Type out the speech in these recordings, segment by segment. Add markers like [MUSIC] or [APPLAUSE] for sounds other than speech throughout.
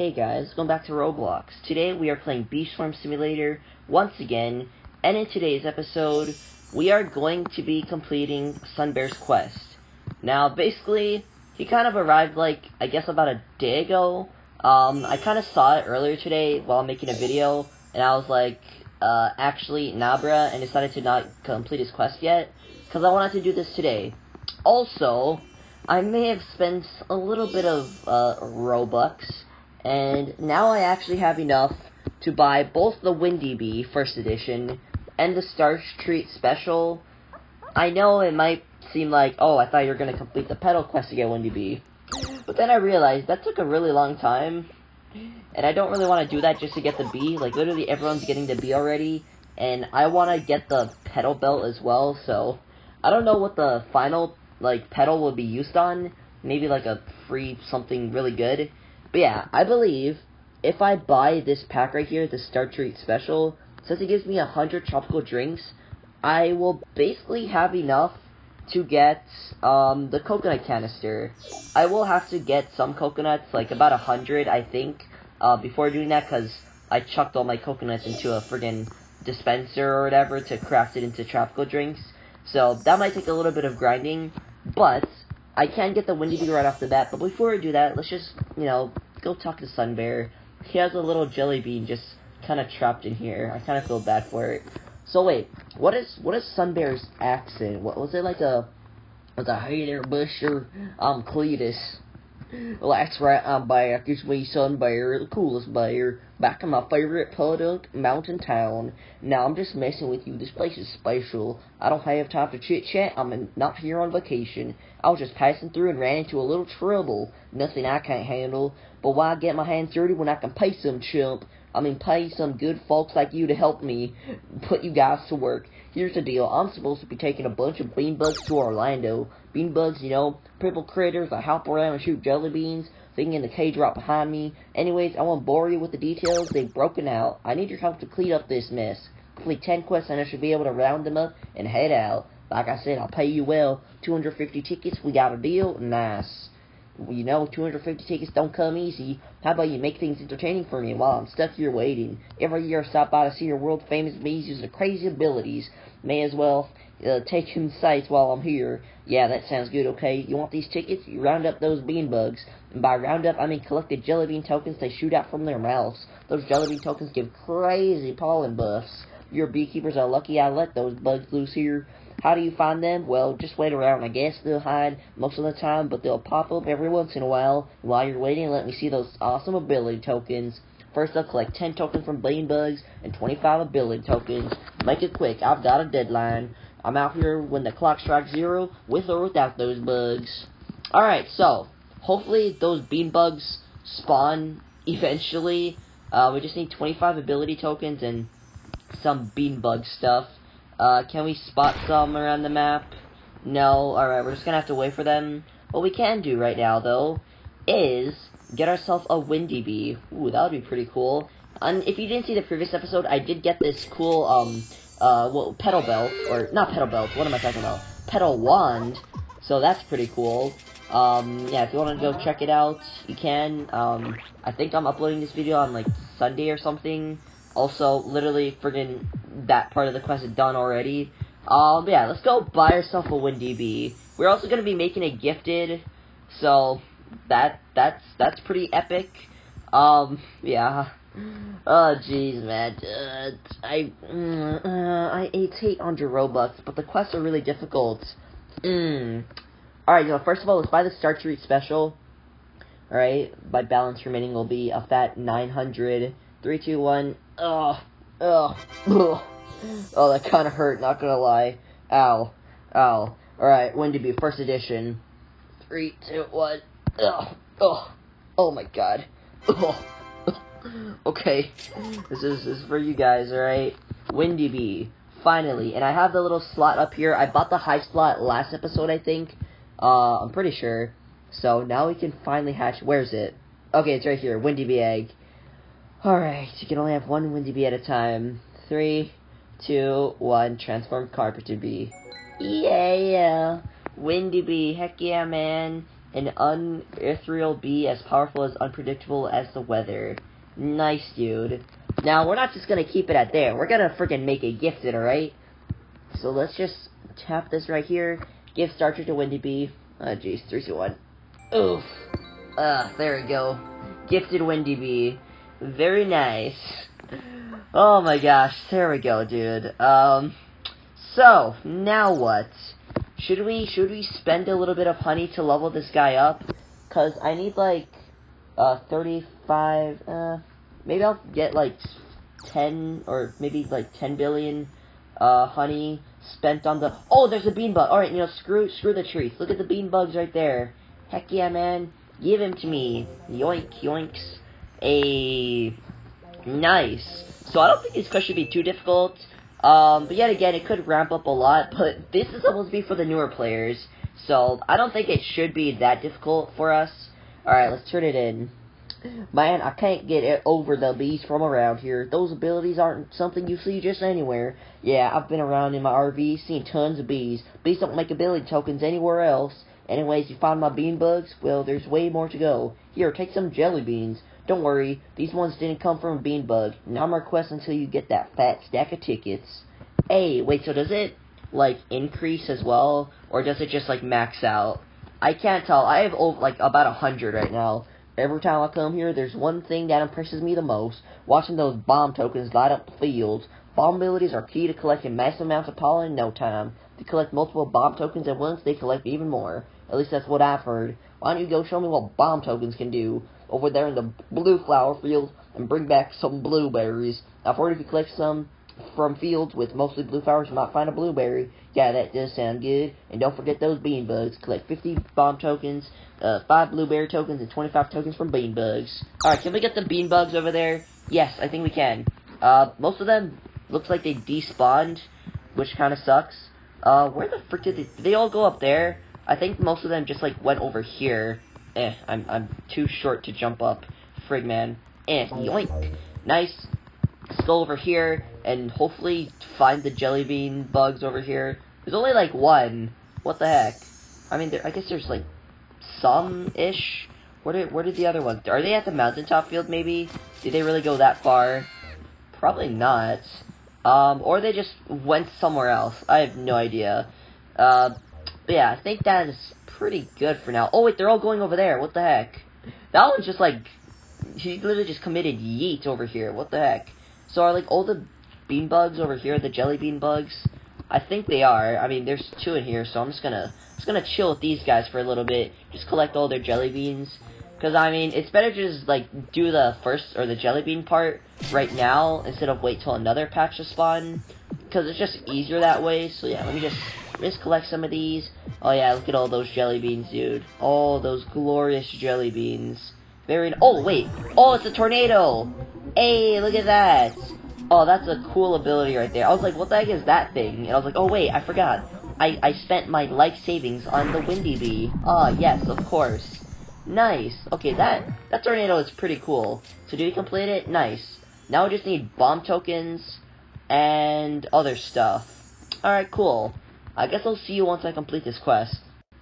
Hey guys, going back to Roblox. Today we are playing Bee Swarm Simulator once again, and in today's episode, we are going to be completing Sunbear's quest. Now, basically, he kind of arrived like, I guess about a day ago. Um, I kind of saw it earlier today while making a video, and I was like, uh, actually, Nabra, and decided to not complete his quest yet, because I wanted to do this today. Also, I may have spent a little bit of, uh, Robux, and now I actually have enough to buy both the Windy Bee First Edition and the Star Treat Special. I know it might seem like, oh, I thought you were going to complete the Petal Quest to get Windy Bee. But then I realized that took a really long time, and I don't really want to do that just to get the bee. Like, literally everyone's getting the bee already, and I want to get the Petal Belt as well, so I don't know what the final, like, petal will be used on. Maybe, like, a free something really good. But yeah, I believe if I buy this pack right here, the Star Treat Special, since it gives me a hundred tropical drinks, I will basically have enough to get um, the coconut canister. I will have to get some coconuts, like about a hundred, I think, uh, before doing that, because I chucked all my coconuts into a friggin' dispenser or whatever to craft it into tropical drinks. So that might take a little bit of grinding, but I can get the Windy Bee right off the bat, but before we do that, let's just, you know, go talk to Sunbear. He has a little jelly bean just kind of trapped in here. I kind of feel bad for it. So wait, what is what is Sunbear's accent? What was it like a was a hey there Busher? I'm um, Cletus. Well, that's right, I'm back. It's me, Sun Bear, the coolest bear, back in my favorite Puddock mountain town. Now, I'm just messing with you. This place is special. I don't have time to chit-chat. I'm in, not here on vacation. I was just passing through and ran into a little trouble. Nothing I can't handle. But why get my hands dirty when I can pay some chump? I mean, pay some good folks like you to help me put you guys to work. Here's the deal. I'm supposed to be taking a bunch of bean bugs to Orlando. Bean bugs, you know, purple critters that hop around and shoot jelly beans. Thinking in the cage right behind me. Anyways, I won't bore you with the details. They've broken out. I need your help to clean up this mess. Complete 10 quests and I should be able to round them up and head out. Like I said, I'll pay you well. 250 tickets, we got a deal? Nice you know, 250 tickets don't come easy. How about you make things entertaining for me while I'm stuck here waiting? Every year I stop by to see your world famous bees use crazy abilities. May as well uh, take in sights while I'm here. Yeah, that sounds good, okay? You want these tickets? You round up those bean bugs. And by round up, I mean collect the jelly bean tokens they shoot out from their mouths. Those jelly bean tokens give crazy pollen buffs. Your beekeepers are lucky I let those bugs loose here. How do you find them? Well, just wait around. I guess they'll hide most of the time, but they'll pop up every once in a while. While you're waiting, let me see those awesome ability tokens. First, I'll collect 10 tokens from Bean Bugs and 25 ability tokens. Make it quick. I've got a deadline. I'm out here when the clock strikes zero, with or without those bugs. Alright, so, hopefully those bean bugs spawn eventually. Uh, we just need 25 ability tokens and some bean bug stuff. Uh, can we spot some around the map? No. Alright, we're just gonna have to wait for them. What we can do right now, though, is get ourselves a Windy Bee. Ooh, that would be pretty cool. And if you didn't see the previous episode, I did get this cool, um, uh, well, petal belt, or, not petal belt, what am I talking about? Petal wand. So that's pretty cool. Um, yeah, if you want to go check it out, you can. Um, I think I'm uploading this video on, like, Sunday or something. Also, literally, friggin' that part of the quest is done already. Um, yeah, let's go buy ourselves a Windy Bee. We're also gonna be making a gifted, so that that's that's pretty epic. Um, yeah. Oh, jeez, man. Uh, I uh, I ate 800 Robux, but the quests are really difficult. Mm. Alright, so first of all, let's buy the Star Treat Special. Alright, my balance remaining will be a fat 900. 3, 2, 1. Ugh. Ugh. Ugh. Oh, that kind of hurt, not gonna lie. Ow. Ow. Alright, Windy Bee, first edition. Three, two, one. Ugh. Ugh. Oh my god. Ugh. [LAUGHS] okay. This is, this is for you guys, alright? Windy Bee. Finally. And I have the little slot up here. I bought the high slot last episode, I think. Uh, I'm pretty sure. So now we can finally hatch. Where's it? Okay, it's right here. Windy Bee egg. Alright, you can only have one Windy Bee at a time. Three, two, one, transform Carpenter Bee. Yeah, Windy Bee, heck yeah, man. An unethereal bee as powerful as unpredictable as the weather. Nice, dude. Now, we're not just gonna keep it at there. We're gonna freaking make it gifted, alright? So let's just tap this right here. Gift starter to Windy Bee. Oh, jeez. 3, 2, 1. Oof. Ah, there we go. Gifted Windy Bee. Very nice. Oh my gosh. There we go, dude. Um, so, now what? Should we, should we spend a little bit of honey to level this guy up? Cause I need like, uh, 35, uh, maybe I'll get like 10 or maybe like 10 billion uh, honey spent on the. Oh, there's a bean bug. All right, you know, screw screw the trees. Look at the bean bugs right there. Heck yeah, man. Give him to me. Yoink, yoinks. A nice. So I don't think this quest should be too difficult. Um, but yet again, it could ramp up a lot. But this is supposed to be for the newer players, so I don't think it should be that difficult for us. All right, let's turn it in. Man, I can't get over the bees from around here. Those abilities aren't something you see just anywhere. Yeah, I've been around in my RV, seen tons of bees. Bees don't make ability tokens anywhere else. Anyways, you find my bean bugs? Well, there's way more to go. Here, take some jelly beans. Don't worry, these ones didn't come from a bean bug. Now my quest until you get that fat stack of tickets. Hey, wait, so does it, like, increase as well? Or does it just, like, max out? I can't tell. I have, over, like, about a hundred right now. Every time I come here, there's one thing that impresses me the most. Watching those bomb tokens light up the fields. Bomb abilities are key to collecting massive amounts of pollen in no time. To collect multiple bomb tokens at once, they collect even more. At least that's what I've heard. Why don't you go show me what bomb tokens can do over there in the blue flower field and bring back some blueberries. I've heard if you collect some from fields with mostly blue flowers, you might find a blueberry. Yeah, that does sound good. And don't forget those bean bugs. Collect 50 bomb tokens, uh, 5 blueberry tokens, and 25 tokens from bean bugs. Alright, can we get the bean bugs over there? Yes, I think we can. Uh, most of them looks like they despawned, which kind of sucks. Uh, where the frick did they, did they all go up there? I think most of them just, like, went over here. Eh, I'm, I'm too short to jump up. Frig, man. Eh, yoink. Nice go over here and hopefully find the jelly bean bugs over here. There's only like one. What the heck? I mean, there, I guess there's like some-ish. Where did, where did the other ones? Are they at the mountaintop field maybe? Did they really go that far? Probably not. Um, or they just went somewhere else. I have no idea. Uh, yeah, I think that is pretty good for now. Oh wait, they're all going over there. What the heck? That one's just like, he literally just committed yeet over here. What the heck? So are like all the bean bugs over here the jelly bean bugs? I think they are. I mean, there's two in here, so I'm just gonna just gonna chill with these guys for a little bit. Just collect all their jelly beans. Because, I mean, it's better to just, like, do the first, or the jelly bean part right now, instead of wait till another patch to spawn. Because it's just easier that way, so yeah, let me just, just collect some of these. Oh yeah, look at all those jelly beans, dude. All those glorious jelly beans. Very, oh, wait. Oh, it's a tornado! Hey, look at that! Oh, that's a cool ability right there. I was like, what the heck is that thing? And I was like, oh wait, I forgot. I, I spent my life savings on the Windy Bee. Ah, yes, of course. Nice. Okay, that, that tornado is pretty cool. So do we complete it? Nice. Now we just need bomb tokens and other stuff. Alright, cool. I guess I'll see you once I complete this quest.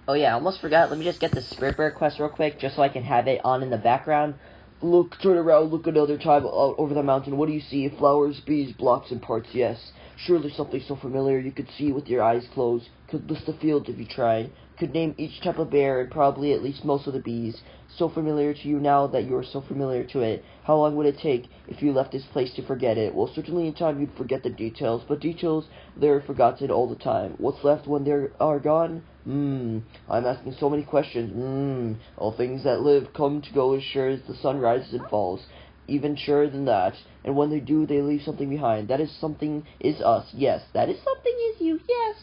Oh yeah, I almost forgot. Let me just get the Spirit Bear quest real quick, just so I can have it on in the background. Look, turn around, look another time out over the mountain. What do you see? Flowers, bees, blocks, and parts, yes. Surely something so familiar you could see with your eyes closed. Could list the fields if you tried. Could name each type of bear and probably at least most of the bees. So familiar to you now that you are so familiar to it. How long would it take if you left this place to forget it? Well, certainly in time you'd forget the details, but details, they're forgotten all the time. What's left when they are gone? Hmm, I'm asking so many questions. Hmm, all things that live come to go as sure as the sun rises and falls. Even surer than that. And when they do, they leave something behind. That is something is us. Yes, that is something is you. Yes.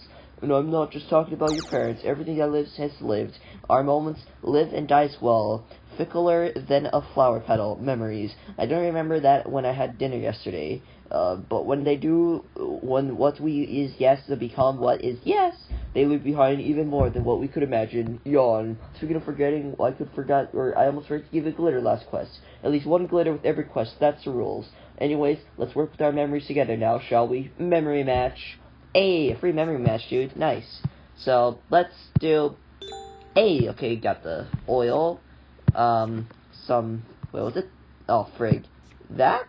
And I'm not just talking about your parents. Everything that lives has lived. Our moments live and die as well. Fickler than a flower petal. Memories. I don't remember that when I had dinner yesterday. Uh, but when they do, when what we is yes to become what is yes, they leave behind even more than what we could imagine. Yawn. Speaking of forgetting, I could forget, or I almost forgot to give a glitter last quest. At least one glitter with every quest. That's the rules. Anyways, let's work with our memories together now, shall we? Memory match. Hey, a free memory match, dude. Nice. So, let's do Hey, okay, got the oil. Um, some, what was it? Oh, frig. That?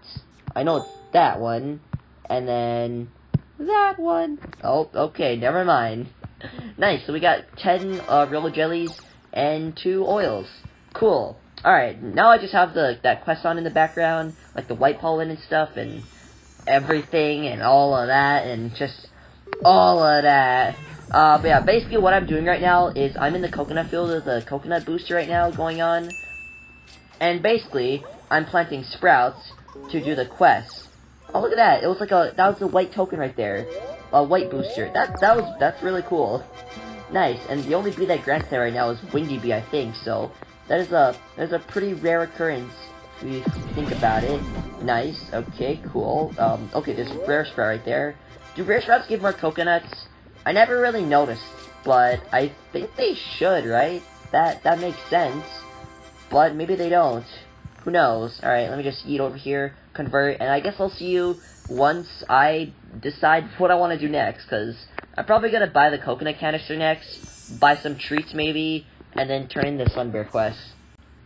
I know it's that one. And then, that one. Oh, okay, never mind. [LAUGHS] nice, so we got 10 uh, royal jellies and 2 oils. Cool. Alright, now I just have the that quest on in the background, like the white pollen and stuff, and everything, and all of that, and just all of that. Uh, but yeah, basically what I'm doing right now is I'm in the coconut field with a coconut booster right now going on. And basically, I'm planting sprouts to do the quest. Oh, look at that. It was like a, that was the white token right there. A white booster. That, that was, that's really cool. Nice. And the only bee that grants that right now is Windy Bee, I think, so that is a, that is a pretty rare occurrence if you think about it. Nice. Okay, cool. Um, okay, there's rare sprout right there. Do rare sprouts give more coconuts? I never really noticed, but I think they should, right? That that makes sense. But maybe they don't. Who knows? Alright, let me just eat over here, convert, and I guess I'll see you once I decide what I want to do next, because I'm probably going to buy the coconut canister next, buy some treats maybe, and then turn in the Sunbear quest.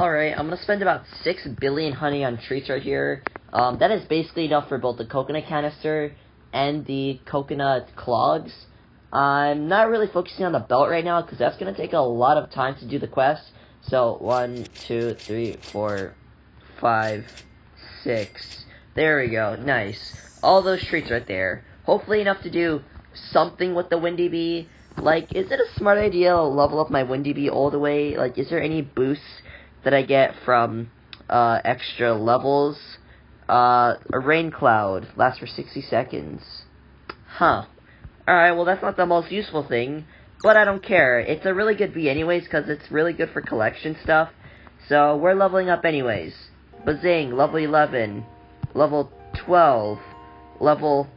Alright, I'm going to spend about 6 billion honey on treats right here. Um, that is basically enough for both the coconut canister and the coconut clogs. I'm not really focusing on the belt right now because that's going to take a lot of time to do the quest. So, one, two, three, four, five, six. There we go. Nice. All those treats right there. Hopefully enough to do something with the Windy Bee. Like, is it a smart idea to level up my Windy Bee all the way? Like, is there any boosts that I get from uh, extra levels? Uh, a rain cloud lasts for 60 seconds. Huh. Alright, well that's not the most useful thing, but I don't care. It's a really good bee anyways, because it's really good for collection stuff. So, we're leveling up anyways. Bazing, level 11, level 12, level,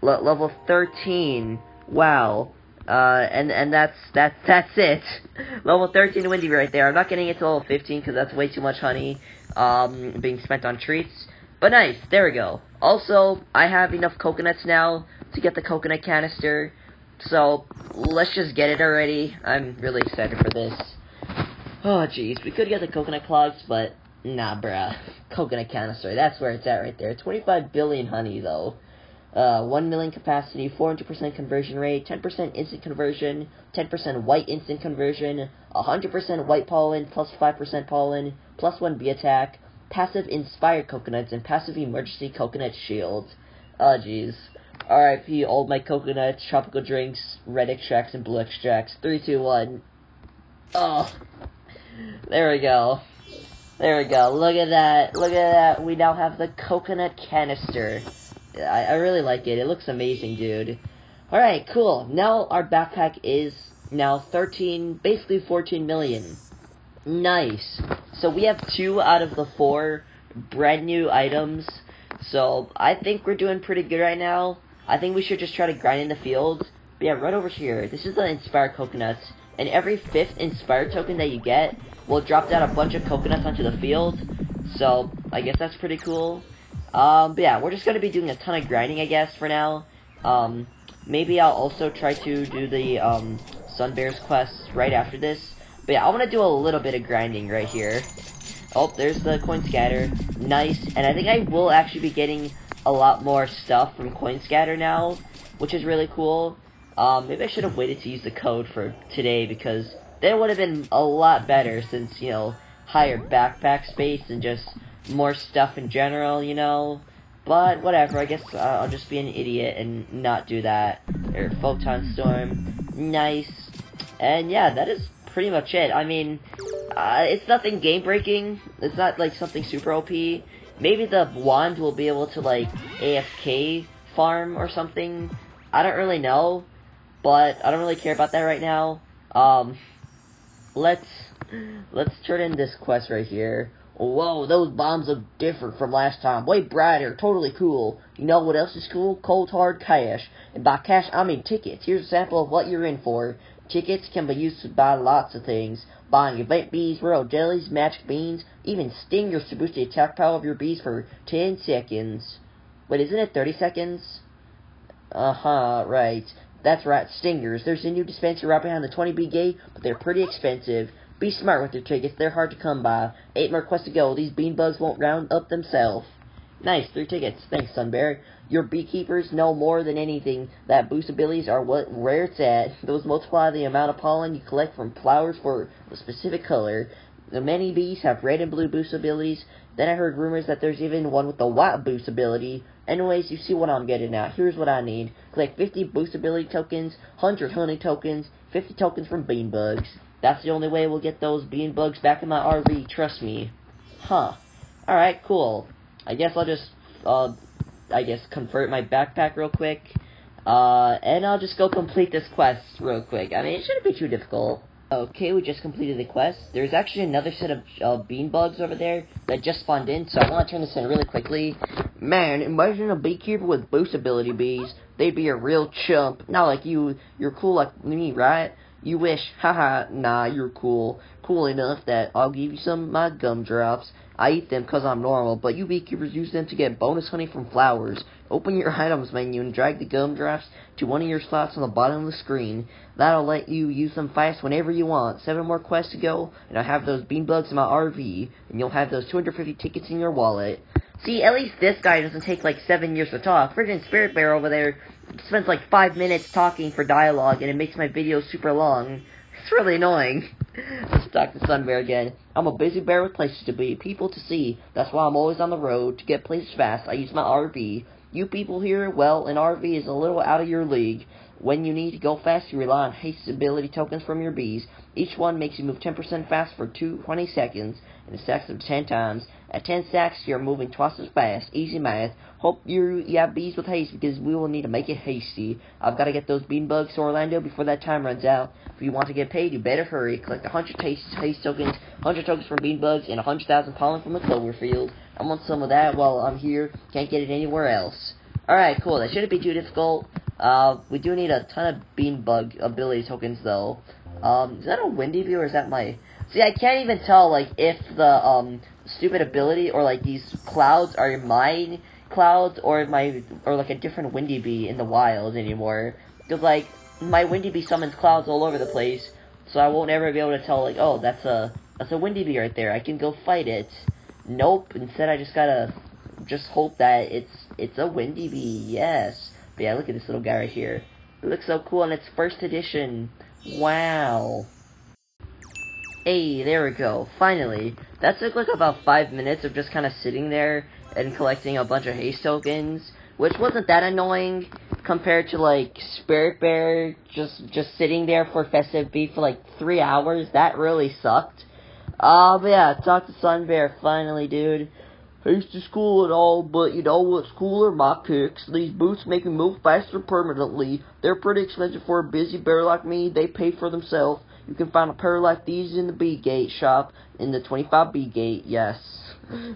le level 13, wow. Uh, and, and that's, that's, [LAUGHS] that's it. level 13 Windy right there. I'm not getting it to level 15, because that's way too much honey, um, being spent on treats. But nice, there we go. Also, I have enough coconuts now to get the coconut canister. So, let's just get it already. I'm really excited for this. Oh, jeez. We could get the coconut clogs, but nah, bruh. [LAUGHS] Coconut canister, that's where it's at right there. 25 billion honey, though. Uh, 1 million capacity, 400% conversion rate, 10% instant conversion, 10% white instant conversion, 100% white pollen, plus 5% pollen, plus 1 bee attack, passive inspired coconuts, and passive emergency coconut shields. Oh, jeez. RIP, all my coconuts, tropical drinks, red extracts, and blue extracts. Three, two, one. Oh. There we go. There we go. Look at that. Look at that. We now have the coconut canister. I, I really like it. It looks amazing, dude. Alright, cool. Now our backpack is now 13, basically 14 million. Nice. So we have two out of the four brand new items. So I think we're doing pretty good right now. I think we should just try to grind in the field. But yeah, right over here, this is the Inspired Coconuts. And every fifth Inspired token that you get will drop down a bunch of coconuts onto the field. So, I guess that's pretty cool. Um, but yeah, we're just going to be doing a ton of grinding, I guess, for now. Um, maybe I'll also try to do the, um, Sunbear's quests right after this. But yeah, I want to do a little bit of grinding right here. Oh, there's the coin scatter. Nice. And I think I will actually be getting a lot more stuff from coin scatter now, which is really cool. Um, maybe I should have waited to use the code for today because that would have been a lot better since, you know, higher backpack space and just more stuff in general, you know. But whatever, I guess uh, I'll just be an idiot and not do that. Or Photon Storm. Nice. And yeah, that is pretty much it. I mean, uh, it's nothing game breaking. It's not like something super OP. Maybe the wand will be able to, like, AFK farm or something. I don't really know, but I don't really care about that right now. Um, let's, let's turn in this quest right here. Whoa, those bombs look different from last time. Way brighter, totally cool. You know what else is cool? Cold hard cash. And by cash, I mean tickets. Here's a sample of what you're in for. Tickets can be used to buy lots of things. Buying event bees, royal jellies, magic beans, even stingers to boost the attack power of your bees for 10 seconds. Wait, isn't it 30 seconds? Uh-huh, right. That's right, stingers. There's a new dispenser right behind the 20B gate, but they're pretty expensive. Be smart with your tickets. They're hard to come by. Eight more quests to go. These bean bugs won't round up themselves. Nice, three tickets. Thanks, Sunbear. Your beekeepers know more than anything that boost abilities are what where it's at. [LAUGHS] Those multiply the amount of pollen you collect from flowers for a specific color. Many bees have red and blue boost abilities. Then I heard rumors that there's even one with the white boost ability. Anyways, you see what I'm getting at. Here's what I need. Collect 50 boost ability tokens, 100 honey tokens, 50 tokens from bean bugs. That's the only way we'll get those bean bugs back in my RV, trust me. Huh. Alright, cool. I guess I'll just, uh, I guess convert my backpack real quick. Uh, and I'll just go complete this quest real quick. I mean, it shouldn't be too difficult. Okay, we just completed the quest. There's actually another set of uh, bean bugs over there that just spawned in, so I want to turn this in really quickly. Man, imagine a beekeeper with boost ability bees. They'd be a real chump. Not like you. You're cool like me, right? You wish. Haha, nah, you're cool. Cool enough that I'll give you some of my gumdrops. I eat them because I'm normal, but you beekeepers use them to get bonus honey from flowers. Open your items menu and drag the gumdrops to one of your slots on the bottom of the screen. That'll let you use them fast whenever you want. Seven more quests to go, and I'll have those bean bugs in my RV, and you'll have those 250 tickets in your wallet. See, at least this guy doesn't take like seven years to talk. Friggin' Spirit Bear over there spends like five minutes talking for dialogue, and it makes my videos super long. It's really annoying. Talk to Sunbear again. I'm a busy bear with places to be, people to see. That's why I'm always on the road. To get places fast, I use my RV. You people here, well, an RV is a little out of your league. When you need to go fast, you rely on haste ability tokens from your bees. Each one makes you move 10% fast for 20 seconds, and it stacks up 10 times. At 10 stacks, you're moving twice as fast. Easy math. Hope you, you have bees with haste, because we will need to make it hasty. I've got to get those bean bugs to Orlando before that time runs out. If you want to get paid, you better hurry. Collect 100 haste, haste tokens, 100 tokens from bean bugs, and 100,000 pollen from the clover field. I want some of that while I'm here. Can't get it anywhere else. Alright, cool. That shouldn't be too difficult. Uh, we do need a ton of bean bug ability tokens, though. Um, is that a windy view, or is that my... See, I can't even tell, like, if the, um, stupid ability, or, like, these clouds are my clouds, or my, or, like, a different windy bee in the wild anymore. Because, like, my windy bee summons clouds all over the place, so I won't ever be able to tell, like, oh, that's a, that's a windy bee right there. I can go fight it. Nope, instead I just gotta just hope that it's it's a windy bee, yes. But yeah, look at this little guy right here. It looks so cool and it's first edition. Wow. Hey, there we go. Finally. That took like about five minutes of just kind of sitting there and collecting a bunch of haste tokens, which wasn't that annoying compared to like Spirit Bear just just sitting there for Festive Bee for like three hours. That really sucked. Uh, but yeah, talk to Sun Bear finally, dude. Haste is cool and all, but you know what's cooler? My kicks. These boots make me move faster permanently. They're pretty expensive for a busy bear like me. They pay for themselves. You can find a pair like these in the B Gate shop, in the 25B Gate, yes.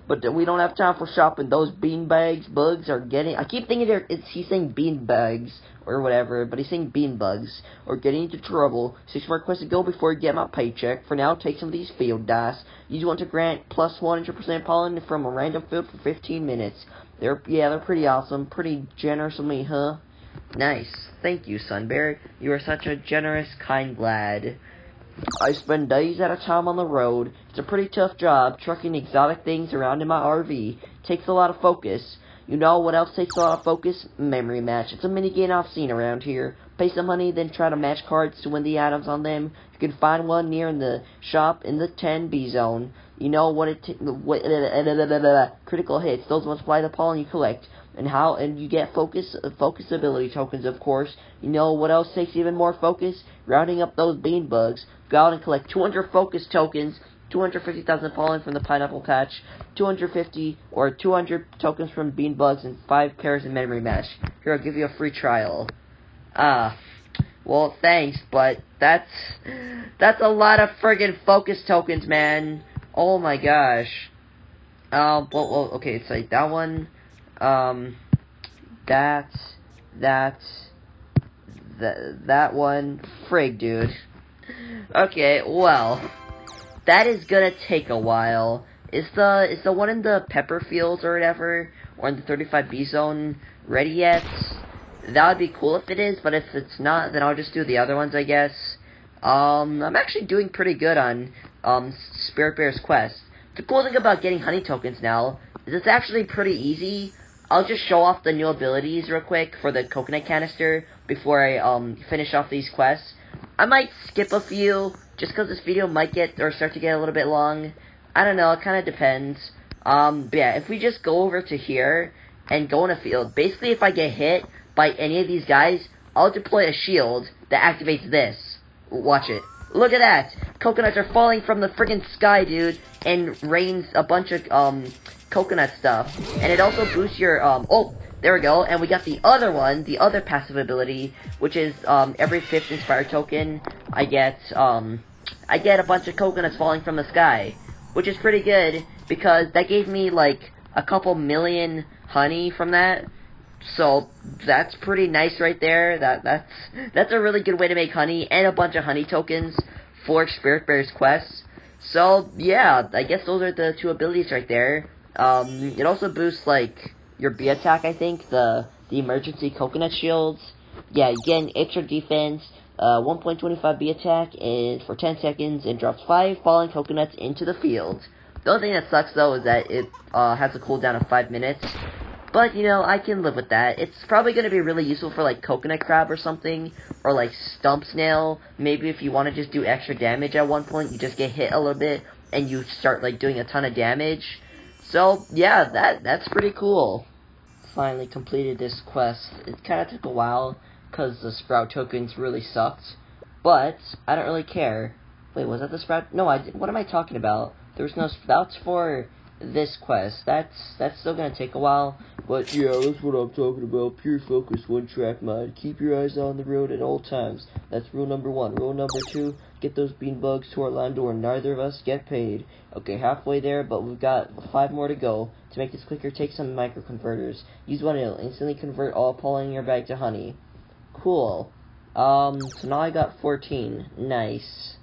But we don't have time for shopping. Those bean bags, bugs are getting. I keep thinking they're, it's, he's saying bean bags or whatever, but he's saying bean bugs or getting into trouble. Six more quests to go before you get my paycheck. For now, take some of these field dice. You want to grant plus 100% pollen from a random field for 15 minutes. They're yeah, they're pretty awesome, pretty generous of me, huh? Nice. Thank you, Sunbear. You are such a generous, kind lad. I spend days at a time on the road. It's a pretty tough job, trucking exotic things around in my RV. Takes a lot of focus. You know what else takes a lot of focus? Memory Match. It's a mini game I've seen around here. Pay some money, then try to match cards to win the items on them. You can find one near in the shop in the 10B zone. You know what it what critical hits. Those multiply the pollen you collect, and how and you get focus focus ability tokens. Of course, you know what else takes even more focus? Rounding up those bean bugs. Go out and collect 200 focus tokens. 250,000 pollen from the pineapple patch, 250 or 200 tokens from bean bugs, and 5 pairs of memory match. Here, I'll give you a free trial. Ah, well, thanks, but that's that's a lot of friggin' focus tokens, man. Oh my gosh. Um, well, well, okay, it's like that one, um, that, that, that, that one, frig, dude. Okay, well, that is gonna take a while. Is the, is the one in the pepper fields or whatever, or in the 35B zone ready yet? that would be cool if it is, but if it's not, then I'll just do the other ones, I guess. Um, I'm actually doing pretty good on, um, Spirit Bear's quest. The cool thing about getting honey tokens now is it's actually pretty easy. I'll just show off the new abilities real quick for the coconut canister before I, um, finish off these quests. I might skip a few, just because this video might get, or start to get a little bit long. I don't know, it kind of depends. Um, but yeah, if we just go over to here, and go in a field, basically if I get hit by any of these guys, I'll deploy a shield that activates this. Watch it. Look at that! Coconuts are falling from the friggin' sky, dude, and rains a bunch of, um, coconut stuff. And it also boosts your, um, oh, there we go, and we got the other one, the other passive ability, which is, um, every fifth Inspire token, I get, um, I get a bunch of coconuts falling from the sky. Which is pretty good, because that gave me, like, a couple million honey from that. So that's pretty nice right there. That that's that's a really good way to make honey and a bunch of honey tokens for Spirit Bear's quests. So yeah, I guess those are the two abilities right there. Um, it also boosts like your B attack. I think the the emergency coconut shields. Yeah, again, extra defense. Uh, 1.25 B attack is for 10 seconds and drops 5 falling coconuts into the field. The only thing that sucks though is that it uh, has a cooldown of 5 minutes. But, you know, I can live with that. It's probably going to be really useful for, like, coconut crab or something. Or, like, stump snail. Maybe if you want to just do extra damage at one point, you just get hit a little bit, and you start, like, doing a ton of damage. So, yeah, that that's pretty cool. Finally completed this quest. It kind of took a while, because the sprout tokens really sucked. But, I don't really care. Wait, was that the sprout? No, I, what am I talking about? There was no sprouts for this quest. That's that's still gonna take a while, but yeah, that's what I'm talking about. Pure focus, one track mind. Keep your eyes on the road at all times. That's rule number one. Rule number two, get those bean bugs to Orlando or neither of us get paid. Okay, halfway there, but we've got five more to go. To make this quicker, take some microconverters. Use one it'll instantly convert all pollen in your bag to honey. Cool. Um, so now I got 14. Nice.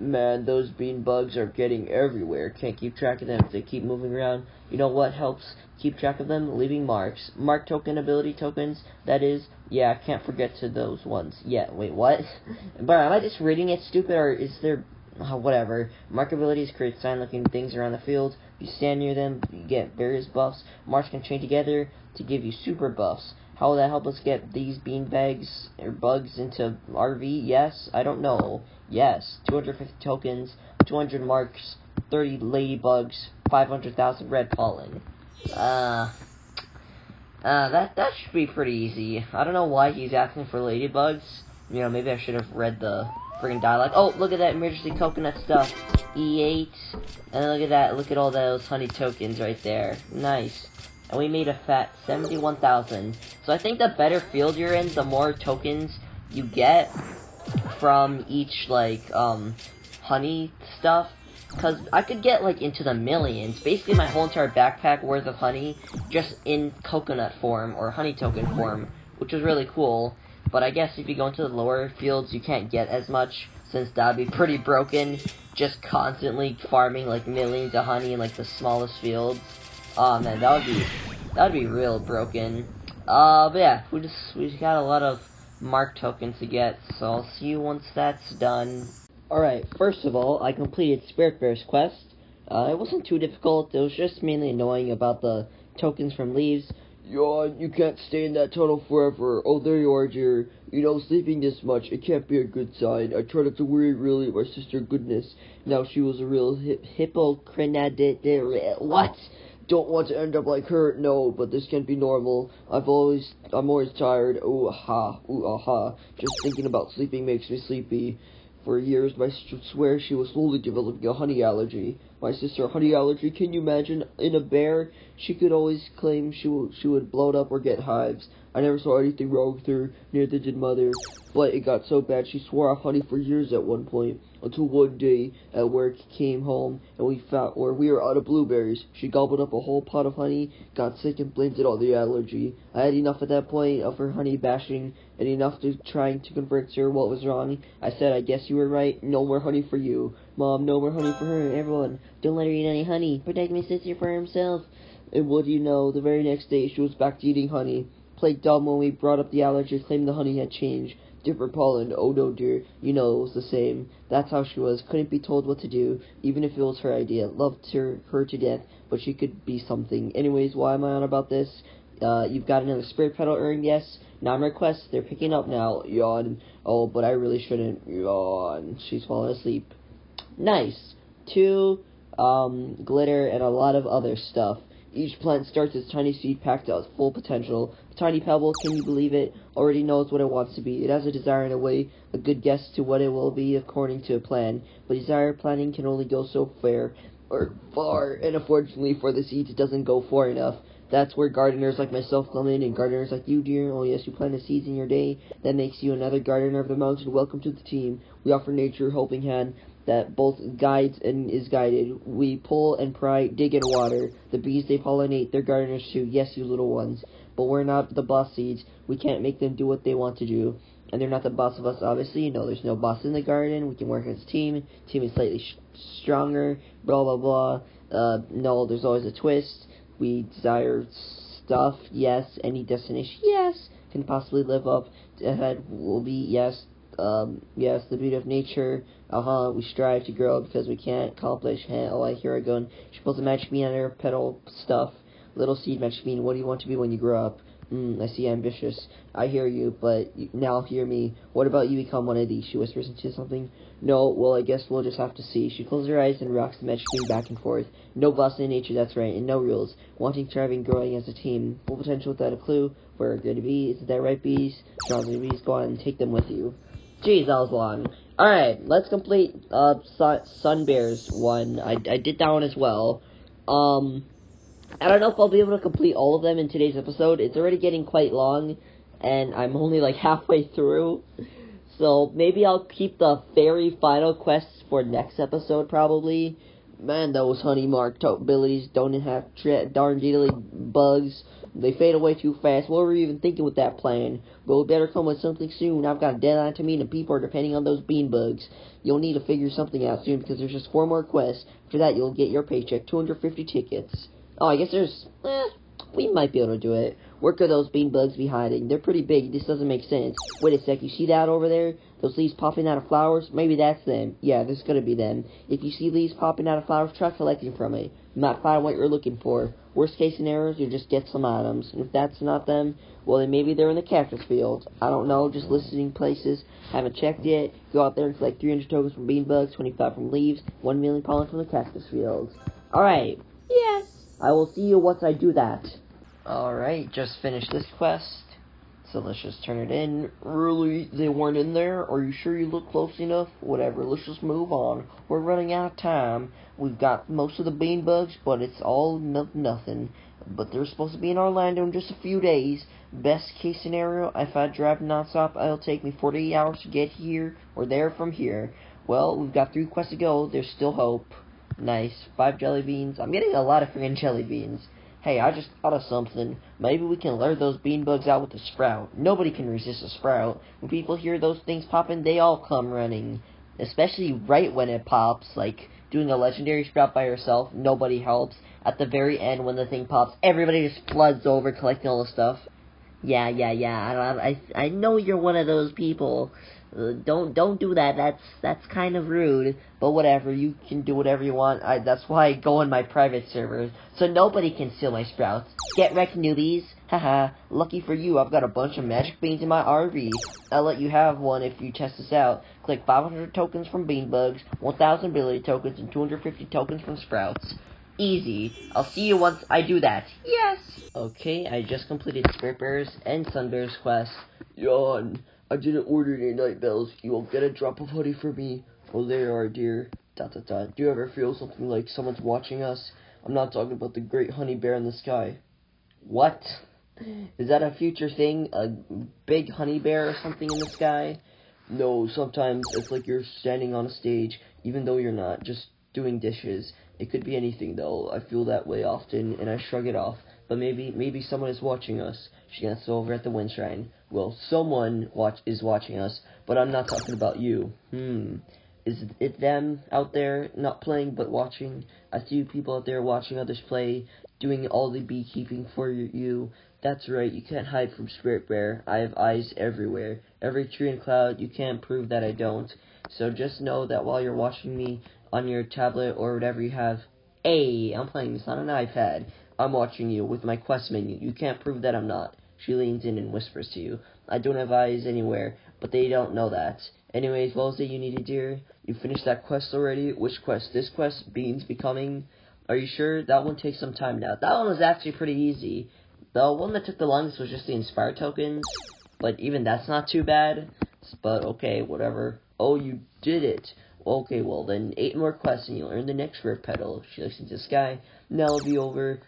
Man, those bean bugs are getting everywhere. Can't keep track of them if they keep moving around. You know what helps keep track of them? Leaving marks. Mark token ability tokens, that is. Yeah, I can't forget to those ones. Yeah, wait, what? [LAUGHS] but am I just reading it stupid, or is there... Oh, whatever. Mark abilities create sign-looking things around the field. If you stand near them, you get various buffs. Marks can chain together to give you super buffs. How will that help us get these bean bags or bugs into RV? Yes, I don't know. Yes, 250 tokens, 200 marks, 30 ladybugs, 500,000 red pollen. Uh, uh, that, that should be pretty easy. I don't know why he's asking for ladybugs. You know, maybe I should have read the freaking dialogue. Oh, look at that emergency coconut stuff. E8. And look at that. Look at all those honey tokens right there. Nice and we made a fat 71,000. So I think the better field you're in, the more tokens you get from each, like, um, honey stuff. Because I could get, like, into the millions. Basically, my whole entire backpack worth of honey just in coconut form, or honey token form, which is really cool. But I guess if you go into the lower fields, you can't get as much, since that'd be pretty broken, just constantly farming, like, millions of honey in, like, the smallest fields. Oh man, that would be that would be real broken. Uh, but yeah, we just we got a lot of mark tokens to get, so I'll see you once that's done. Alright, first of all, I completed Spirit Bear's quest. Uh, it wasn't too difficult, it was just mainly annoying about the tokens from leaves. Yawn, you can't stay in that tunnel forever. Oh, there you are, dear. You know, sleeping this much, it can't be a good sign. I tried not to worry really my sister goodness. Now she was a real hip. What? don't want to end up like her. No, but this can't be normal. I've always, I'm always tired. Ooh, aha, ooh, aha. Just thinking about sleeping makes me sleepy. For years, my sister swears she was slowly developing a honey allergy. My sister, honey allergy, can you imagine? In a bear, she could always claim she, she would bloat up or get hives. I never saw anything wrong with her, neither did mother. But it got so bad she swore off honey for years at one point. Until one day, at work, came home, and we found, or we were out of blueberries. She gobbled up a whole pot of honey, got sick, and blamed it on the allergy. I had enough at that point of her honey bashing, and enough to trying to convince her what was wrong. I said, I guess you were right, no more honey for you. Mom, no more honey for her, everyone. Don't let her eat any honey. Protect my sister for himself. And what do you know, the very next day she was back to eating honey. played dumb when we brought up the allergies, claimed the honey had changed. Different pollen. Oh no, dear. You know it was the same. That's how she was. Couldn't be told what to do, even if it was her idea. Loved her, her to death, but she could be something. Anyways, why am I on about this? Uh, you've got another spirit petal earned, yes. Non-requests, they're picking up now. Yawn. Oh, but I really shouldn't. Yawn. She's falling asleep. Nice. Two, um, glitter, and a lot of other stuff. Each plant starts as tiny seed packed out full potential. Tiny pebble, can you believe it, already knows what it wants to be. It has a desire in a way, a good guess to what it will be according to a plan. But desire planning can only go so far, or far, and unfortunately for the seeds, it doesn't go far enough. That's where gardeners like myself come in, and gardeners like you, dear. Oh, yes, you plant the seeds in your day. That makes you another gardener of the mountain. Welcome to the team. We offer nature a helping hand that both guides and is guided. We pull and pry, dig and water. The bees, they pollinate. They're gardeners too. Yes, you little ones. But we're not the boss seeds. We can't make them do what they want to do. And they're not the boss of us, obviously. You know, there's no boss in the garden. We can work as a team. Team is slightly sh- stronger. Blah, blah, blah. Uh, no, there's always a twist. We desire stuff, yes. Any destination, yes. Can possibly live up ahead will be, yes. Um, yes, the beauty of nature. Uh huh. We strive to grow because we can't accomplish. Oh, I hear it going. She's supposed to match me on her petal stuff. Little seed magic bean. What do you want to be when you grow up? Mm, I see ambitious. I hear you, but now hear me. What about you become one of these? She whispers into something. No, well, I guess we'll just have to see. She closes her eyes and rocks the magic bean back and forth. No boss in nature, that's right, and no rules. Wanting, striving, growing as a team. Full potential without a clue. Where are going to be? Is that right, bees? And bees, go on and take them with you. Jeez, that was long. Alright, let's complete uh, Sun, Sun Bears one. I, I did that one as well. Um, I don't know if I'll be able to complete all of them in today's episode. It's already getting quite long, and I'm only like [LAUGHS] halfway through. So maybe I'll keep the very final quests for next episode, probably. Man, those honey marked abilities don't have tra- darn bugs. They fade away too fast. What were you even thinking with that plan? Well, better come with something soon. I've got a deadline to meet, and people are depending on those bean bugs. You'll need to figure something out soon because there's just four more quests. After that, you'll get your paycheck 250 tickets. Oh, I guess there's. Eh, we might be able to do it. Where could those bean bugs be hiding? They're pretty big. This doesn't make sense. Wait a sec. You see that over there? Those leaves popping out of flowers? Maybe that's them. Yeah, this is gonna be them. If you see leaves popping out of flowers, try collecting from it. You might find what you're looking for. Worst case scenarios, you just get some items. And if that's not them, well then maybe they're in the cactus field. I don't know. Just listening places. Haven't checked yet. Go out there and collect 300 tokens from bean bugs, 25 from leaves, 1 million pollen from the cactus fields. Alright. Yes. I will see you once I do that. Alright, just finished this quest. So let's just turn it in. Really? They weren't in there? Are you sure you look close enough? Whatever, let's just move on. We're running out of time. We've got most of the bean bugs, but it's all no nothing. But they're supposed to be in Orlando in just a few days. Best case scenario, if I drive nonstop, it'll take me 48 hours to get here or there from here. Well, we've got three quests to go. There's still hope. Nice. Five jelly beans. I'm getting a lot of freaking jelly beans. Hey, I just thought of something. Maybe we can lure those bean bugs out with a sprout. Nobody can resist a sprout. When people hear those things popping, they all come running. Especially right when it pops, like doing a legendary sprout by yourself, nobody helps. At the very end, when the thing pops, everybody just floods over collecting all the stuff. Yeah, yeah, yeah. I, I, I know you're one of those people. Don't don't do that. That's that's kind of rude. But whatever, you can do whatever you want. I, that's why I go in my private servers, so nobody can steal my sprouts. Get wrecked, newbies. Haha. Lucky for you, I've got a bunch of magic beans in my RV. I'll let you have one if you test this out. Click 500 tokens from bean bugs, 1,000 ability tokens, and 250 tokens from sprouts. Easy. I'll see you once I do that. Yes. Okay, I just completed Spirit and Sun Bears quest. Yawn. I didn't order any night bells. You won't get a drop of honey from me. Oh, there are, dear. Dot dot dot. Do you ever feel something like someone's watching us? I'm not talking about the great honey bear in the sky. What? Is that a future thing? A big honey bear or something in the sky? No, sometimes it's like you're standing on a stage, even though you're not, just doing dishes. It could be anything though. I feel that way often, and I shrug it off. But maybe, maybe someone is watching us. She glances over at the wind shrine. Well, someone watch is watching us, but I'm not talking about you. Hmm. Is it them out there not playing but watching? I see people out there watching others play, doing all the beekeeping for you. That's right, you can't hide from Spirit Bear. I have eyes everywhere. Every tree and cloud, you can't prove that I don't. So just know that while you're watching me on your tablet or whatever you have, hey, I'm playing this on an iPad. I'm watching you with my quest menu. You can't prove that I'm not. She leans in and whispers to you. I don't have eyes anywhere, but they don't know that. Anyways, it you needed, dear? You finished that quest already? Which quest? This quest, Beans Becoming? Are you sure? That one takes some time now. That one was actually pretty easy. The one that took the longest was just the Inspire tokens, but even that's not too bad. But okay, whatever. Oh, you did it. Okay, well then, eight more quests and you'll earn the next rare petal. She looks into the sky. Now it'll be over.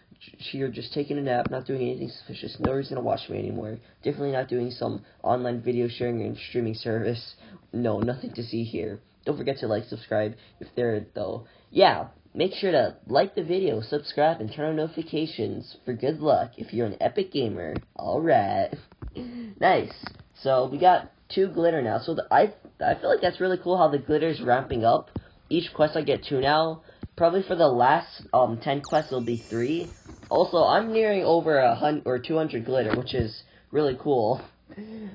You're just taking a nap, not doing anything suspicious. No reason to watch me anymore. Definitely not doing some online video sharing and streaming service. No, nothing to see here. Don't forget to like, subscribe if there are, though. Yeah, make sure to like the video, subscribe, and turn on notifications for good luck if you're an epic gamer. Alright. [LAUGHS] nice. So we got two glitter now. So the, I I feel like that's really cool how the glitter's ramping up. Each quest I get two now. Probably for the last um ten quests it'll be three. Also, I'm nearing over a hundred or two hundred glitter, which is really cool.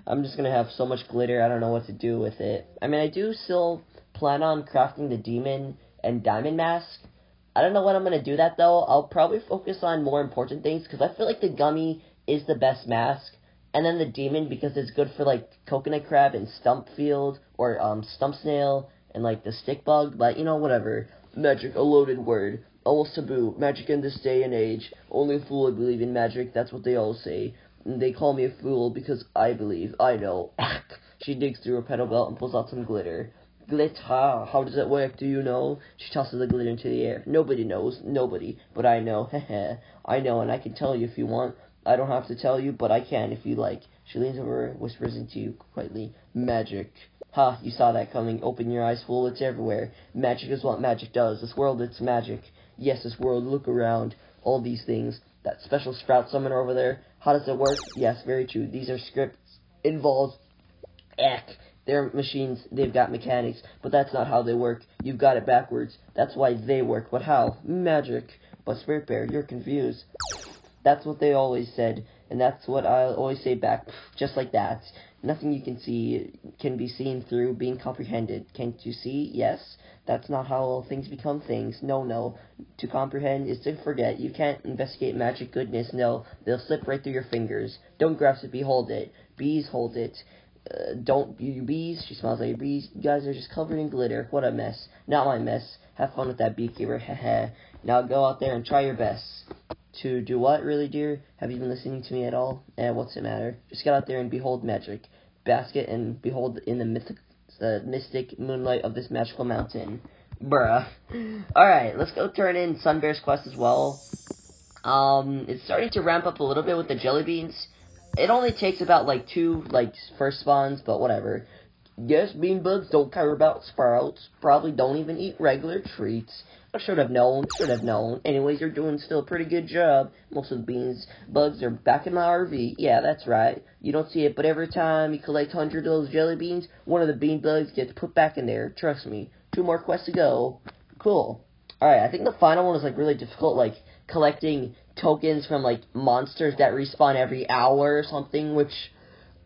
I'm just gonna have so much glitter. I don't know what to do with it. I mean, I do still plan on crafting the demon and diamond mask. I don't know when I'm gonna do that though. I'll probably focus on more important things because I feel like the gummy is the best mask and then the demon because it's good for like coconut crab and stump field or um stump snail and like the stick bug, but you know whatever. Magic, a loaded word. Almost taboo. Magic in this day and age. Only a fool would believe in magic. That's what they all say. And they call me a fool because I believe. I know. [LAUGHS] she digs through her petal belt and pulls out some glitter. Glitter. How does it work? Do you know? She tosses the glitter into the air. Nobody knows. Nobody. But I know. Heh [LAUGHS] I know, and I can tell you if you want. I don't have to tell you, but I can if you like. She leans over, whispers into you quietly. Magic. Ha, you saw that coming. Open your eyes, fool. It's everywhere. Magic is what magic does. This world, it's magic. Yes, this world, look around. All these things. That special sprout summoner over there. How does it work? Yes, very true. These are scripts involved. Eck. They're machines, they've got mechanics, but that's not how they work. You've got it backwards. That's why they work, but how? Magic. But Spirit Bear, you're confused. That's what they always said, and that's what I always say back, just like that. Nothing you can see can be seen through being comprehended. Can't you see? Yes. That's not how things become things. No, no. To comprehend is to forget. You can't investigate magic goodness. No, they'll slip right through your fingers. Don't grasp it, behold it. Bees hold it. Uh, don't you bees? She smiles your bees. You guys are just covered in glitter. What a mess. Not my mess. Have fun with that beekeeper. Heh [LAUGHS] now go out there and try your best. To do what, really, dear? Have you been listening to me at all? Eh, what's it matter? Just get out there and behold magic. Basket and behold in the mythic, uh, mystic moonlight of this magical mountain. Bruh. Alright, let's go turn in Sun Bear's quest as well. Um, it's starting to ramp up a little bit with the jelly beans. It only takes about, like, two, like, first spawns, but whatever. Yes, bean bugs don't care about sprouts. Probably don't even eat regular treats. I should have known, should have known. Anyways, you're doing still a pretty good job. Most of the beans bugs are back in my RV. Yeah, that's right. You don't see it, but every time you collect 100 of those jelly beans, one of the bean bugs gets put back in there. Trust me. Two more quests to go. Cool. Alright, I think the final one is like really difficult, like collecting tokens from like monsters that respawn every hour or something, which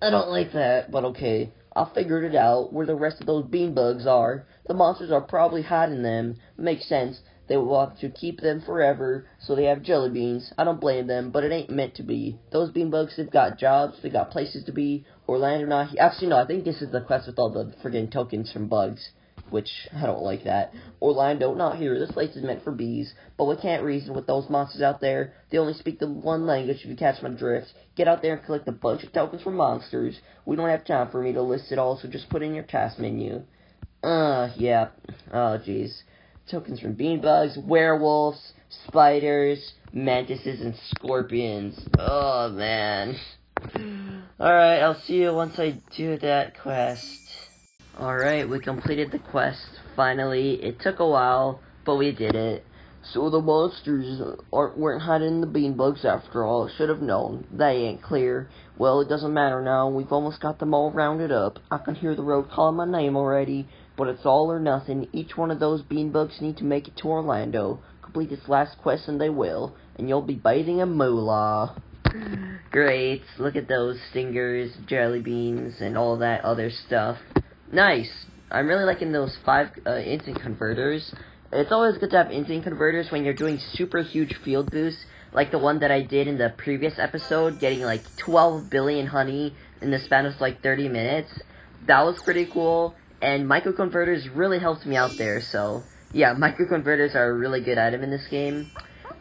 I don't like that, but okay. I figured it out where the rest of those bean bugs are. The monsters are probably hiding them. Makes sense. They want to keep them forever, so they have jelly beans. I don't blame them, but it ain't meant to be. Those bean bugs, they've got jobs, they got places to be. Orlando not. Actually, no. I think this is the quest with all the friggin' tokens from bugs which I don't like that. Orlando, not here. This place is meant for bees, but we can't reason with those monsters out there. They only speak the one language, if you catch my drift. Get out there and collect a bunch of tokens from monsters. We don't have time for me to list it all, so just put in your task menu. Uh, yeah. Oh, jeez. Tokens from beanbugs, werewolves, spiders, mantises, and scorpions. Oh, man. Alright, I'll see you once I do that quest. Alright, we completed the quest, finally. It took a while, but we did it. So the monsters aren't, weren't hiding in the bean bugs after all. Should have known. They ain't clear. Well, it doesn't matter now. We've almost got them all rounded up. I can hear the road calling my name already. But it's all or nothing. Each one of those bean bugs need to make it to Orlando. Complete this last quest and they will, and you'll be biting a moolah. Great, look at those stingers, jelly beans, and all that other stuff. Nice. I'm really liking those five uh, instant converters. It's always good to have instant converters when you're doing super huge field boosts, like the one that I did in the previous episode, getting like 12 billion honey in the span of like 30 minutes. That was pretty cool, and microconverters really helped me out there, so yeah, [LAUGHS] microconverters are a really good item in this game.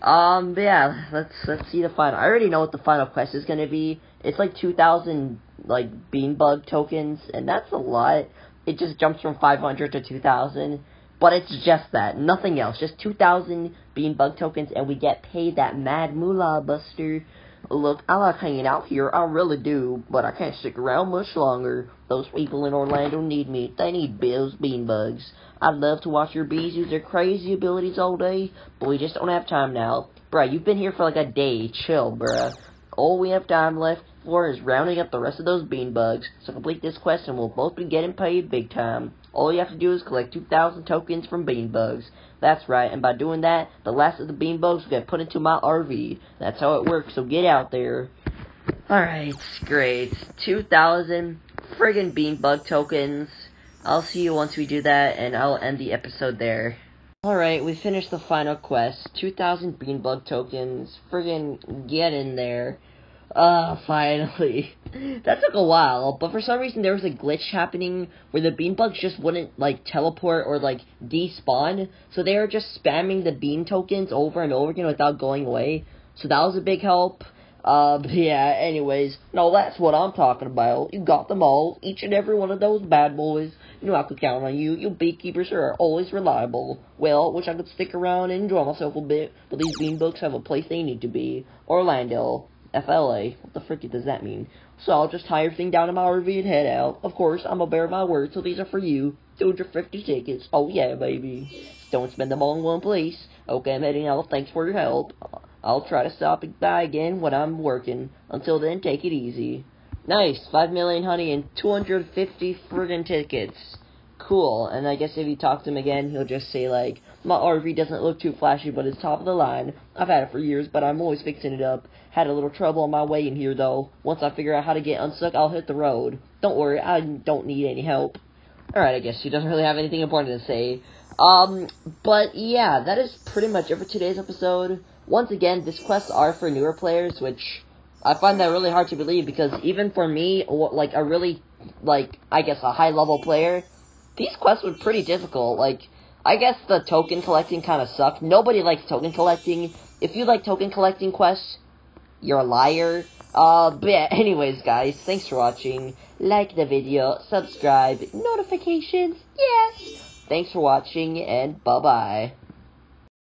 Um, but yeah, let's let's see the final. I already know what the final quest is gonna be. It's like 2,000 like beanbug tokens, and that's a lot. It just jumps from 500 to 2,000. But it's just that, nothing else. Just 2,000 bean bug tokens, and we get paid that mad moolah buster. Look, I like hanging out here, I really do, but I can't stick around much longer. Those people in Orlando need me. They need Bill's bean bugs. I'd love to watch your bees use their crazy abilities all day, but we just don't have time now. Bruh, you've been here for like a day. Chill, bruh. All we have time left for is rounding up the rest of those bean bugs. So complete this quest and we'll both be getting paid big time. All you have to do is collect 2,000 tokens from bean bugs. That's right, and by doing that, the last of the bean bugs will get put into my RV. That's how it works, so get out there. Alright, great. 2,000 friggin' bean bug tokens. I'll see you once we do that, and I'll end the episode there. Alright, we finished the final quest. 2,000 bean bug tokens. Friggin' get in there. Ah, uh, finally. [LAUGHS] that took a while, but for some reason there was a glitch happening where the bean bugs just wouldn't, like, teleport or, like, despawn. So they were just spamming the bean tokens over and over again without going away. So that was a big help. Uh, [LAUGHS] yeah, anyways, no, that's what I'm talking about. You got them all, each and every one of those bad boys. You know I could count on you. You beekeepers are always reliable. Well, wish I could stick around and enjoy myself a bit, but these bean bugs have a place they need to be. Orlando. FLA. What the frick does that mean? So I'll just tie everything down in my RV and head out. Of course, I'm a bear my word, so these are for you. 250 tickets. Oh yeah, baby. Don't spend them all in one place. Okay, I'm heading out. Thanks for your help. I'll try to stop by again when I'm working. Until then, take it easy. Nice. 5 million honey and 250 friggin' tickets. Cool. And I guess if you talk to him again, he'll just say like, my RV doesn't look too flashy, but it's top of the line. I've had it for years, but I'm always fixing it up. Had a little trouble on my way in here, though. Once I figure out how to get unstuck, I'll hit the road. Don't worry, I don't need any help. Alright, I guess she doesn't really have anything important to say. Um, but yeah, that is pretty much it for today's episode. Once again, these quests are for newer players, which I find that really hard to believe because even for me, like a really, like, I guess a high level player, these quests were pretty difficult. Like, I guess the token collecting kind of sucked. Nobody likes token collecting. If you like token collecting quests, you're a liar. Uh, but yeah, anyways, guys, thanks for watching. Like the video, subscribe, notifications, yes! Thanks for watching, and bye-bye.